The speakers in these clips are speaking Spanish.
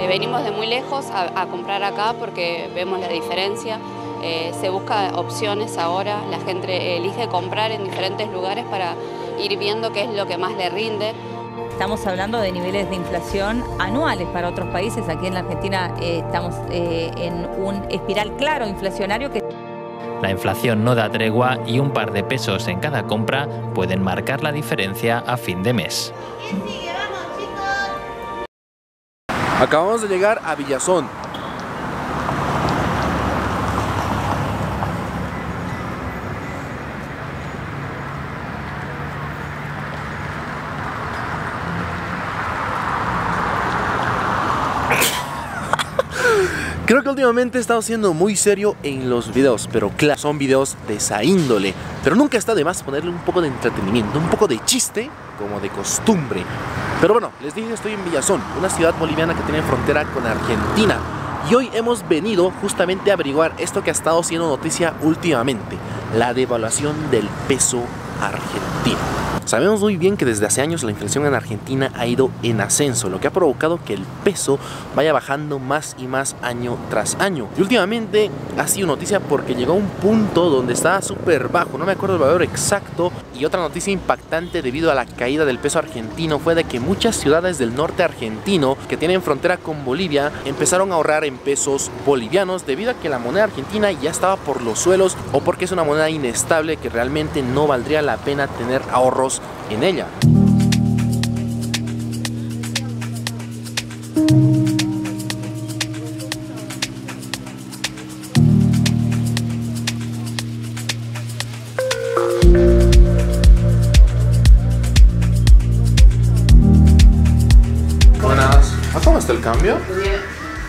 Eh, venimos de muy lejos a, comprar acá porque vemos la diferencia. Eh, se busca opciones ahora, la gente elige comprar en diferentes lugares para ir viendo qué es lo que más le rinde. Estamos hablando de niveles de inflación anuales para otros países. Aquí en la Argentina eh, estamos en un espiral claro inflacionario que... La inflación no da tregua y un par de pesos en cada compra pueden marcar la diferencia a fin de mes. Acabamos de llegar a Villazón. Creo que últimamente he estado siendo muy serio en los videos, pero claro, son videos de esa índole. Pero nunca está de más ponerle un poco de entretenimiento, un poco de chiste, como de costumbre. Pero bueno, les dije estoy en Villazón, una ciudad boliviana que tiene frontera con Argentina. Y hoy hemos venido justamente a averiguar esto que ha estado siendo noticia últimamente, la devaluación del peso argentino. Sabemos muy bien que desde hace años la inflación en Argentina ha ido en ascenso, lo que ha provocado que el peso vaya bajando más y más año tras año. Y últimamente ha sido noticia porque llegó a un punto donde estaba súper bajo, no me acuerdo el valor exacto. Y otra noticia impactante debido a la caída del peso argentino fue de que muchas ciudades del norte argentino que tienen frontera con Bolivia empezaron a ahorrar en pesos bolivianos debido a que la moneda argentina ya estaba por los suelos o porque es una moneda inestable que realmente no valdría la pena tener ahorros en ella.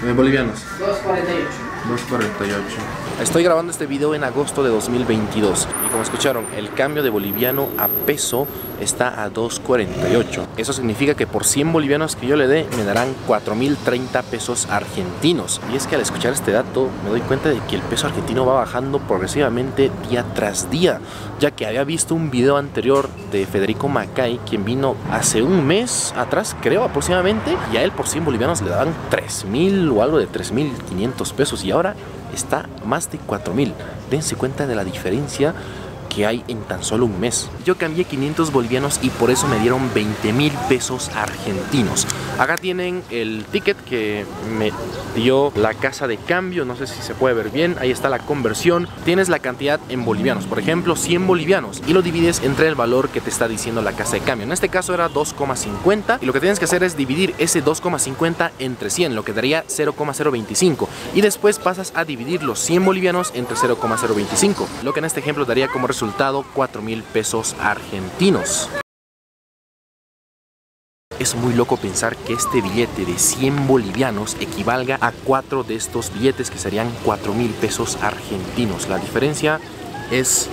En bolivianos. 2.48. 2.48. Estoy grabando este video en agosto de 2022 y como escucharon, el cambio de boliviano a peso está a 2.48. Eso significa que por 100 bolivianos que yo le dé me darán 4.030 pesos argentinos. Y es que al escuchar este dato me doy cuenta de que el peso argentino va bajando progresivamente día tras día, ya que había visto un video anterior de Federico Macay, quien vino hace un mes atrás, creo aproximadamente, y a él por 100 bolivianos le daban 3.000 o algo de 3.500 pesos y ahora está más de 4.000. Dense cuenta de la diferencia que hay en tan solo un mes. Yo cambié 500 bolivianos y por eso me dieron 20 mil pesos argentinos. Acá tienen el ticket que me dio la casa de cambio, no sé si se puede ver bien, ahí está la conversión. Tienes la cantidad en bolivianos, por ejemplo 100 bolivianos y lo divides entre el valor que te está diciendo la casa de cambio. En este caso era 2,50 y lo que tienes que hacer es dividir ese 2,50 entre 100, lo que daría 0,025 y después pasas a dividir los 100 bolivianos entre 0,025, lo que en este ejemplo daría como resultado resultado 4 mil pesos argentinos. Es muy loco pensar que este billete de 100 bolivianos equivalga a 4 de estos billetes que serían 4 mil pesos argentinos. La diferencia es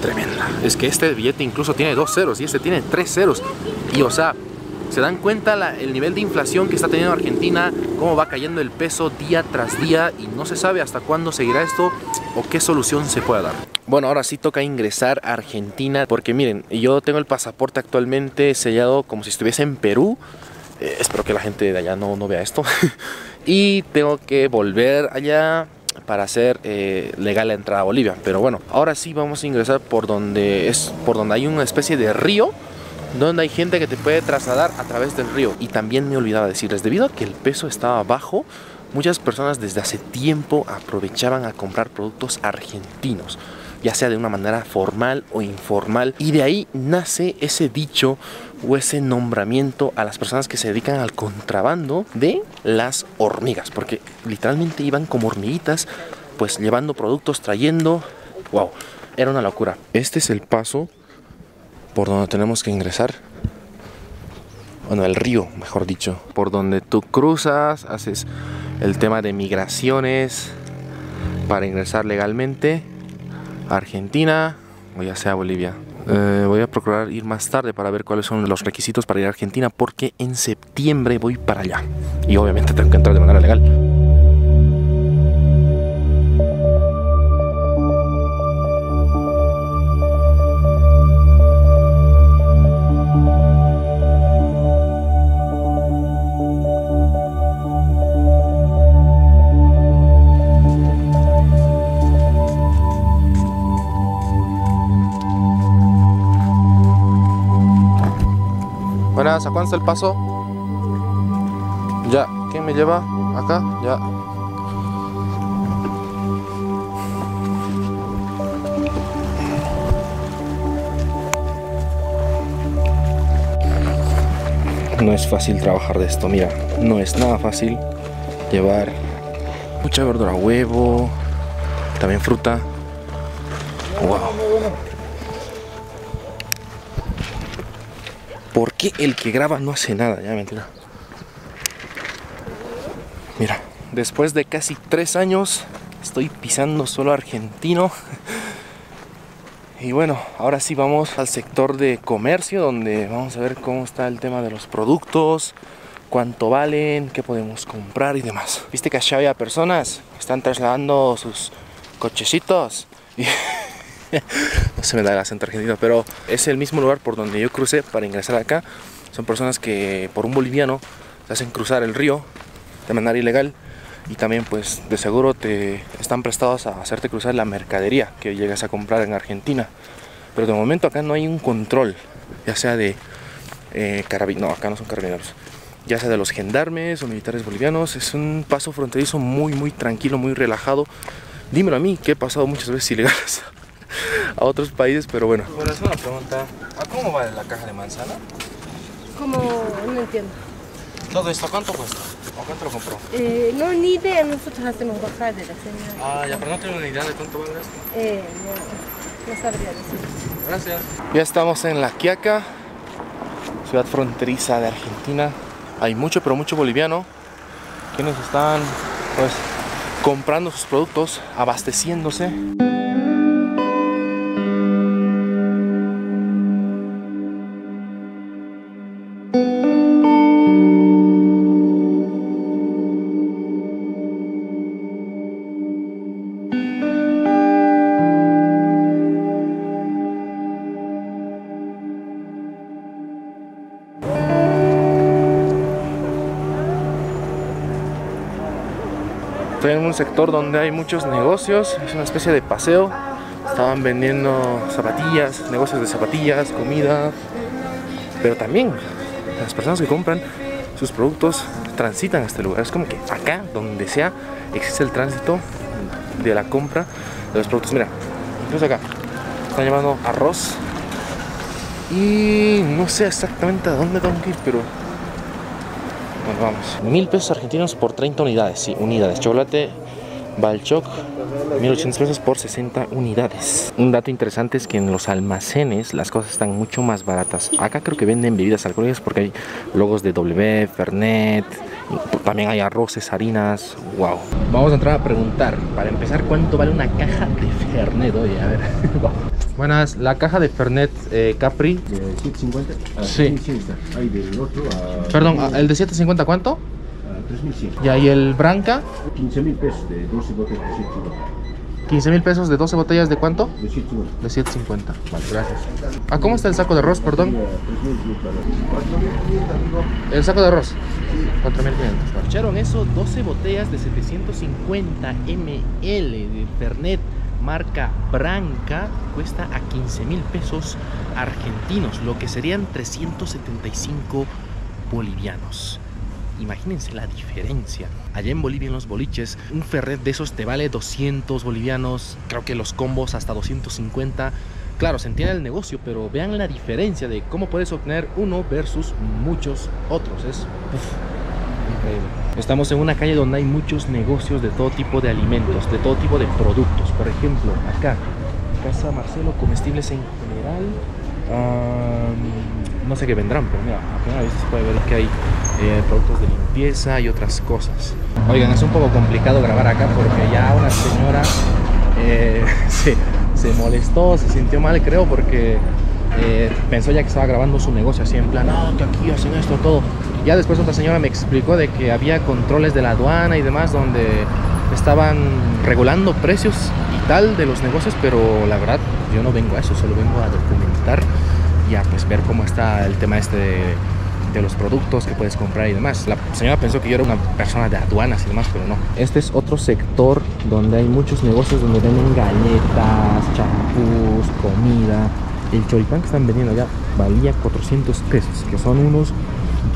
tremenda. Es que este billete incluso tiene dos ceros y este tiene tres ceros. Y o sea, se dan cuenta el nivel de inflación que está teniendo Argentina, cómo va cayendo el peso día tras día y no se sabe hasta cuándo seguirá esto o qué solución se pueda dar. Bueno, ahora sí toca ingresar a Argentina porque miren, yo tengo el pasaporte actualmente sellado como si estuviese en Perú. Eh, espero que la gente de allá no, no vea esto. y tengo que volver allá para hacer eh, legal la entrada a Bolivia. Pero bueno, ahora sí vamos a ingresar por donde es por donde hay una especie de río donde hay gente que te puede trasladar a través del río. Y también me olvidaba decirles, debido a que el peso estaba bajo, muchas personas desde hace tiempo aprovechaban a comprar productos argentinos ya sea de una manera formal o informal. Y de ahí nace ese dicho o ese nombramiento a las personas que se dedican al contrabando de las hormigas, porque literalmente iban como hormiguitas, pues llevando productos, trayendo, wow, era una locura. Este es el paso por donde tenemos que ingresar. Bueno, el río, mejor dicho, por donde tú cruzas, haces el tema de migraciones para ingresar legalmente Argentina o ya sea Bolivia. Eh, voy a procurar ir más tarde para ver cuáles son los requisitos para ir a Argentina porque en septiembre voy para allá. Y obviamente tengo que entrar de manera legal. Buenas, ¿a cuánto está el paso? Ya, ¿quién me lleva? Acá, ya. No es fácil trabajar de esto, mira, no es nada fácil llevar mucha verdura, huevo, también fruta. Wow. ¿Por qué el que graba no hace nada? Ya mentira. Mira, después de casi tres años estoy pisando solo argentino. Y bueno, ahora sí vamos al sector de comercio donde vamos a ver cómo está el tema de los productos, cuánto valen, qué podemos comprar y demás. Viste que allá había personas que están trasladando sus cochecitos y no se me da el acento argentino, pero es el mismo lugar por donde yo crucé para ingresar acá. Son personas que por un boliviano te hacen cruzar el río de manera ilegal y también pues de seguro te están prestados a hacerte cruzar la mercadería que llegas a comprar en Argentina. Pero de momento acá no hay un control, ya sea de eh, carabineros, no, acá no son carabineros, ya sea de los gendarmes o militares bolivianos. Es un paso fronterizo muy, muy tranquilo, muy relajado. Dímelo a mí, que he pasado muchas veces ilegales a otros países, pero bueno. Bueno, es una pregunta. ¿A cómo vale la caja de manzana? Como no entiendo. Todo esto, ¿cuánto cuesta? ¿O cuánto lo compró? Eh, no, ni idea, nosotros hacemos bajar de la señora. Ah, ya, pero no tengo ni idea de cuánto vale esto. Eh, no, no sabría decir. Gracias. Ya estamos en La Quiaca, ciudad fronteriza de Argentina. Hay mucho, pero mucho boliviano quienes están pues comprando sus productos, abasteciéndose. Sector donde hay muchos negocios, es una especie de paseo. Estaban vendiendo zapatillas, negocios de zapatillas, comida, pero también las personas que compran sus productos transitan este lugar. Es como que acá, donde sea, existe el tránsito de la compra de los productos. Mira, incluso acá están llevando arroz y no sé exactamente a dónde tengo que ir, pero bueno, vamos. Mil pesos argentinos por 30 unidades, sí, unidades. Chocolate Balchoc, 1800 pesos por 60 unidades. Un dato interesante es que en los almacenes las cosas están mucho más baratas. Acá creo que venden bebidas alcohólicas porque hay logos de W, Fernet, también hay arroces, harinas. Wow. Vamos a entrar a preguntar, para empezar, ¿cuánto vale una caja de Fernet? Oye, a ver. Buenas, la caja de Fernet eh, Capri. ¿De 750? a Sí. 3100. Hay del otro a, Perdón, ¿el de 750 cuánto? A 3100. Ya, y el Branca, 15 mil pesos de 12 botellas de 750. 15 mil pesos de 12 botellas de cuánto? De 750. De 750. Vale, gracias. ¿A cómo está el saco de arroz, perdón? 3.500 El saco de arroz. 4500. Marcharon eso, 12 botellas de 750 ml de Fernet marca Branca cuesta a 15 mil pesos argentinos, lo que serían 375 bolivianos. Imagínense la diferencia. Allá en Bolivia, en los boliches, un Fernet de esos te vale 200 bolivianos. Creo que los combos hasta 250. Claro, se entiende el negocio, pero vean la diferencia de cómo puedes obtener uno versus muchos otros. Es increíble. Estamos en una calle donde hay muchos negocios de todo tipo de alimentos, de todo tipo de productos. Por ejemplo, acá, Casa Marcelo, comestibles en general. Am, no sé qué vendrán, pero mira, a se puede ver que hay eh, productos de limpieza y otras cosas. Oigan, es un poco complicado grabar acá porque ya una señora eh, se, se molestó, se sintió mal, creo, porque eh, pensó ya que estaba grabando su negocio así en plan, no, que aquí hacen esto, todo. Ya después otra señora me explicó de que había controles de la aduana y demás donde estaban regulando precios y tal de los negocios, pero la verdad yo no vengo a eso, solo vengo a documentar a pues ver cómo está el tema este de, de los productos que puedes comprar y demás. La señora pensó que yo era una persona de aduanas y demás, pero no. Este es otro sector donde hay muchos negocios donde venden galletas, champús, comida. El choripán que están vendiendo allá valía 400 pesos, que son unos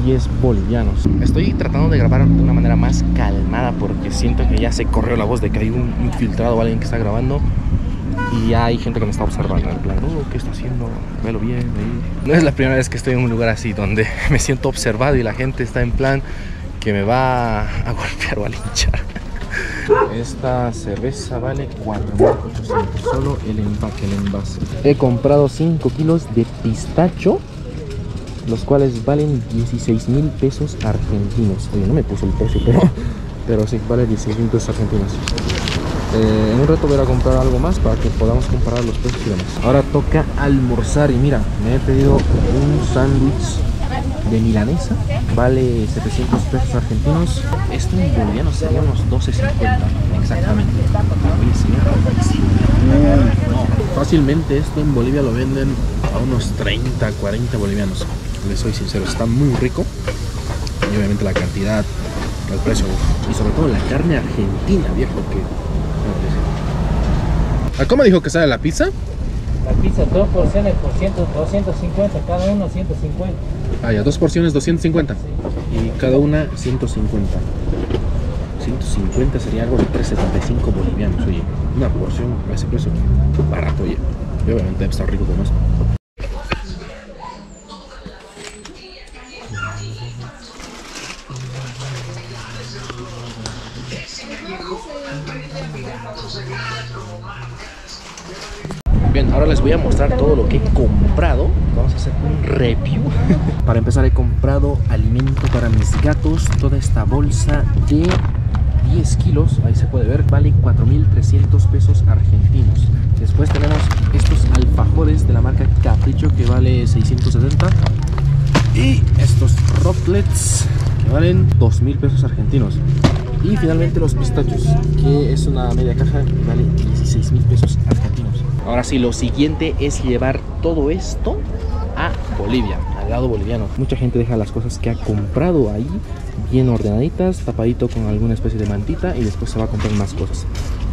10 bolivianos. Estoy tratando de grabar de una manera más calmada porque siento que ya se corrió la voz de que hay un infiltrado o alguien que está grabando y ya hay gente que me está observando. En plan, oh, ¿qué está haciendo? Velo bien. ahí". No es la primera vez que estoy en un lugar así donde me siento observado y la gente está en plan que me va a golpear o a linchar. Esta cerveza vale 4.800, solo el empaque, el envase. He comprado 5 kilos de pistacho, los cuales valen 16 mil pesos argentinos. Oye, no me puso el precio, pero, pero sí, vale 16 mil pesos argentinos. Eh, en un rato voy a comprar algo más para que podamos comparar los precios y demás. Ahora toca almorzar y mira, me he pedido un sándwich de milanesa, vale 700 pesos argentinos. Esto en boliviano sería unos 12.50 exactamente. Fácilmente esto en Bolivia lo venden a unos 30, 40 bolivianos. Les soy sincero, está muy rico. Y obviamente la cantidad, el precio, y sobre todo la carne argentina, viejo, que... ¿A cómo dijo que sale la pizza? La pizza, dos porciones por 100, 250, cada uno 150. Ah, ya, dos porciones 250. Y cada una 150. 150 sería algo de 375 bolivianos, oye. Una porción a ese precio, barato, oye. Y obviamente debe estar rico con esto. Les voy a mostrar todo lo que he comprado. Vamos a hacer un review. Para empezar he comprado alimento para mis gatos. Toda esta bolsa de 10 kilos, ahí se puede ver, vale 4.300 pesos argentinos. Después tenemos estos alfajores de la marca Capricho que vale 670. Y estos rocklets que valen 2.000 pesos argentinos. Y finalmente los pistachos, que es una media caja vale 16.000 pesos argentinos. Ahora sí, lo siguiente es llevar todo esto a Bolivia, al lado boliviano. Mucha gente deja las cosas que ha comprado ahí bien ordenaditas, tapadito con alguna especie de mantita y después se va a comprar más cosas.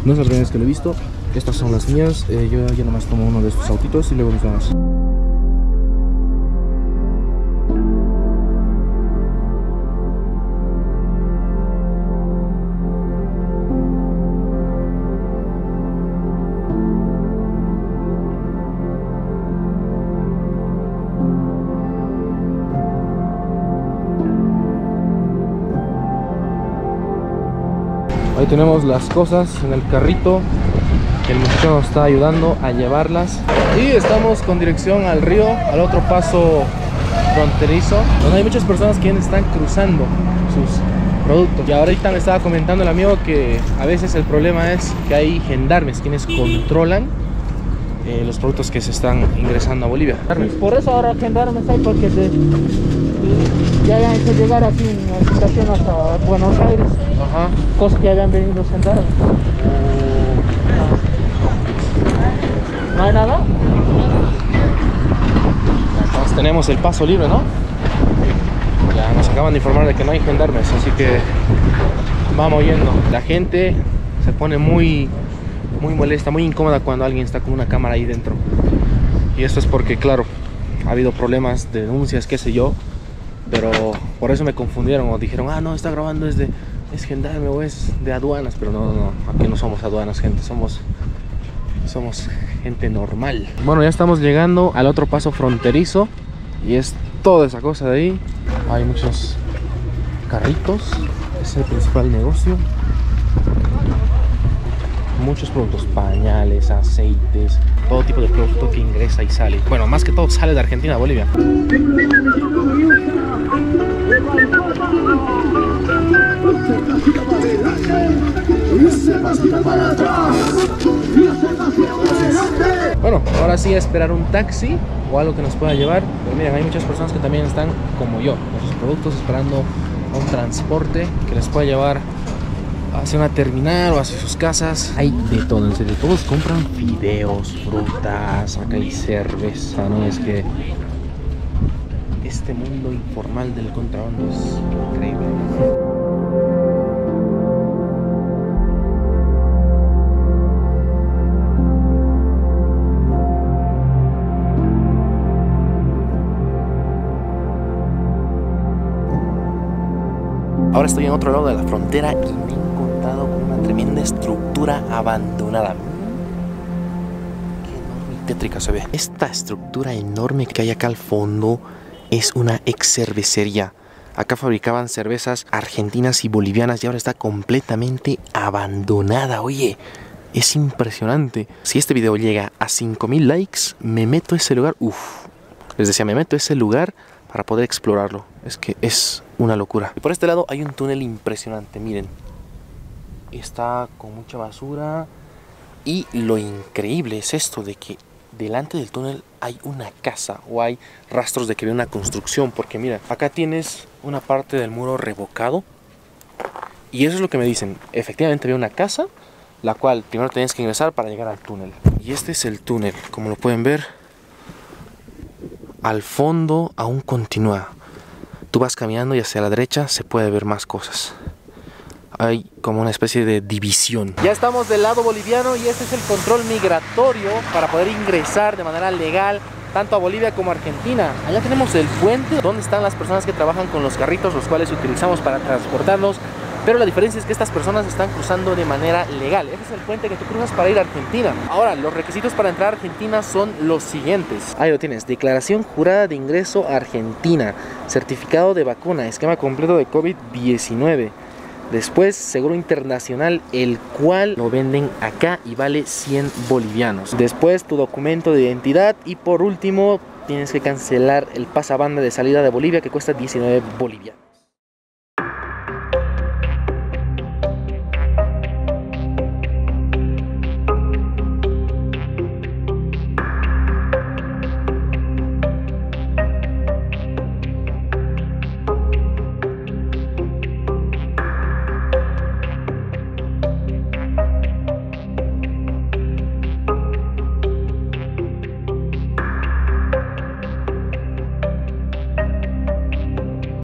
No es la primera vez que lo he visto, estas son las mías. Eh, yo ya nomás tomo uno de estos autitos y luego nos vamos. Tenemos las cosas en el carrito. El muchacho nos está ayudando a llevarlas. Y estamos con dirección al río, al otro paso fronterizo, donde hay muchas personas que están cruzando sus productos. Y ahorita me estaba comentando el amigo que a veces el problema es que hay gendarmes quienes controlan eh, los productos que se están ingresando a Bolivia. Por eso ahora gendarmes hay porque ya habían hecho llegar aquí en la estación hasta Buenos Aires, Ajá. cosas que habían venido los gendarmes. ¿No hay nada? Entonces tenemos el paso libre, ¿no? Ya nos acaban de informar de que no hay gendarmes, así que vamos yendo. La gente se pone muy, muy molesta, muy incómoda cuando alguien está con una cámara ahí dentro. Y esto es porque, claro, ha habido problemas, denuncias, qué sé yo. Pero por eso me confundieron o dijeron, ah, no, está grabando es de es gendarme o es de aduanas. Pero no, no, aquí no somos aduanas, gente, somos somos gente normal. Bueno, ya estamos llegando al otro paso fronterizo y es toda esa cosa de ahí. Hay muchos carritos, es el principal negocio. Muchos productos, pañales, aceites, todo tipo de producto que ingresa y sale. Bueno, más que todo sale de Argentina a Bolivia. Bueno, ahora sí esperar un taxi o algo que nos pueda llevar. Pero miren, hay muchas personas que también están como yo, con sus productos esperando un transporte que les pueda llevar hacia una terminal o hacia sus casas. Hay de todo, en serio. Todos compran fideos, frutas, acá hay cerveza, ¿no? Es que este mundo informal del contrabando es increíble. Ahora estoy en otro lado de la frontera y estructura abandonada. Qué enorme y tétrica se ve. Esta estructura enorme que hay acá al fondo es una ex cervecería. Acá fabricaban cervezas argentinas y bolivianas y ahora está completamente abandonada. Oye, es impresionante. Si este video llega a 5000 likes, me meto a ese lugar. Uf, les decía, me meto a ese lugar para poder explorarlo. Es que es una locura. Por este lado hay un túnel impresionante, miren. Está con mucha basura. Y lo increíble es esto de que delante del túnel hay una casa o hay rastros de que había una construcción. Porque mira, acá tienes una parte del muro revocado. Y eso es lo que me dicen. Efectivamente había una casa, la cual primero tenías que ingresar para llegar al túnel. Y este es el túnel, como lo pueden ver. Al fondo aún continúa. Tú vas caminando y hacia la derecha se puede ver más cosas. Hay como una especie de división. Ya estamos del lado boliviano y este es el control migratorio para poder ingresar de manera legal tanto a Bolivia como a Argentina. Allá tenemos el puente donde están las personas que trabajan con los carritos, los cuales utilizamos para transportarnos. Pero la diferencia es que estas personas están cruzando de manera legal. Ese es el puente que tú cruzas para ir a Argentina. Ahora, los requisitos para entrar a Argentina son los siguientes. Ahí lo tienes. Declaración jurada de ingreso a Argentina. Certificado de vacuna. Esquema completo de COVID-19. Después, seguro internacional, el cual lo venden acá y vale 100 bolivianos. Después, tu documento de identidad. Y por último, tienes que cancelar el pasabanda de salida de Bolivia que cuesta 19 bolivianos.